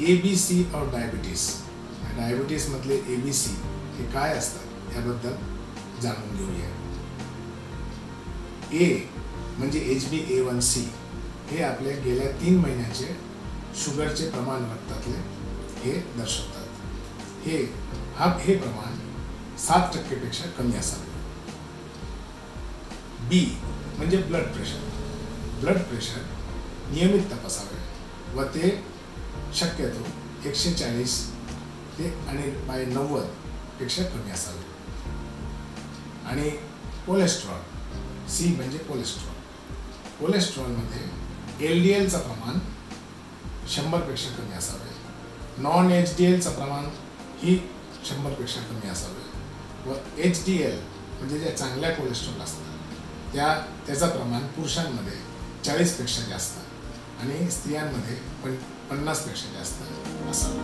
A B C or diabetes डायबिटीसमधले A B C हे काय असतात? याबद्दल जाणून घेऊया. ए म्हणजे H B A one C हे आपल्या गेल्या तीन महिन्याचे शुगरचे प्रमाण रक्तातले हे दर्शवतात. हे हा हे प्रमाण सात टक्केपेक्षा कमी असावे. बी म्हणजे ब्लड प्रेशर ब्लड प्रेशर नियमित तपासावे. व ते शक्यतो एकशे चाळीस ते आणि बाय नव्वदपेक्षा कमी असावे. आणि कोलेस्ट्रॉल सी म्हणजे कोलेस्ट्रॉल कोलेस्ट्रॉलमध्ये एल डी एलचं प्रमाण शंभरपेक्षा कमी असावे. नॉन एच डी एलचं प्रमाण ही शंभरपेक्षा कमी असावे. व एच डी एल म्हणजे ज्या चांगल्या कोलेस्ट्रॉल असतात त्या त्याचं प्रमाण पुरुषांमध्ये चाळीसपेक्षा जास्त. आणि स्त्रियांमध्ये पण पन्नासपेक्षा जास्त असावं